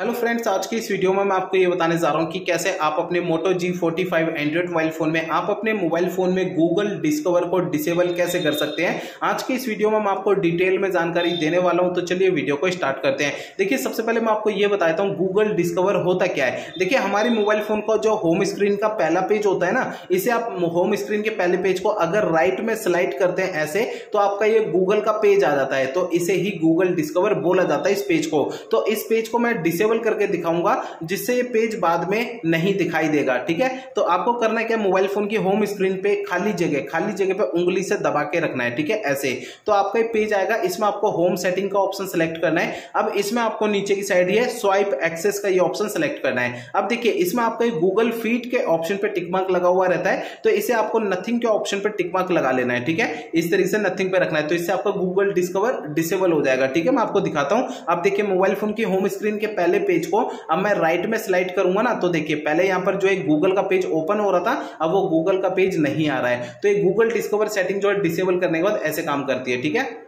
Hello friends आज की इस वीडियो में मैं आपको ये बताने जा रहा हूँ कि कैसे आप अपने Moto G forty five Android mobile phone में, आप अपने मोबाइल फ़ोन में गूगल डिस्कवर को डिसेबल कैसे कर सकते हैं? आज की इस वीडियो में मैं आपको डिटेल में जानकारी देने वाला हूँ तो चलिए वीडियो को स्टार्ट करते हैं। देखिए, सबसे पहले मैं आपको ये बताता हूँ गूगल डिस्कवर होता क्या है? देखिए, हमारे मोबाइल फ़ोन का जो होम स्क्रीन का पहला पेज होता है ना, इसे आप होम स्क्रीन के पहले पेज को अगर राइट में स्लाइड करते हैं ऐसे तो आपका ये गूगल का पेज आ जाता है। तो इसे ही गूगल डिस्कवर बोला जाता है इस पेज को। तो इस पेज को मैं डिसेबल डिसेबल करके दिखाऊँगा, जिससे ये पेज बाद में नहीं दिखाई देगा, ठीक है? तो आपको करना है क्या, मोबाइल फ़ोन की होम स्क्रीन पे खाली जगह खाली जगह पे उंगली से दबा के रखना है, ठीक है? ऐसे तो आपका एक पेज आएगा, इसमें आपको होम सेटिंग का ऑप्शन सेलेक्ट करना है। अब इसमें आपको नीचे की साइड ये स्वाइप एक्सेस का ये ऑप्शन सेलेक्ट करना है। अब देखिए, इसमें आपका गूगल फीट के ऑप्शन पे टिकमार्क लगा हुआ रहता है तो इसे आपको नथिंग के ऑप्शन पे टिकमार्क लगा लेना है, ठीक है? इस तरीके से नथिंग पे रखना है तो इससे आपका गूगल डिस्कवर डिसेबल हो जाएगा, ठीक है? मैं आपको दिखाता हूँ। अब देखिए, मोबाइल फ़ोन की होम स्क्रीन के पहले पेज को। अब मैं राइट में स्लाइड करूँगा ना तो देखिए, पहले यहाँ पर जो है गूगल का पेज ओपन हो रहा था, अब वो गूगल का पेज नहीं आ रहा है। तो ये गूगल डिस्कवर सेटिंग जो है डिसेबल करने के बाद ऐसे काम करती है, ठीक है?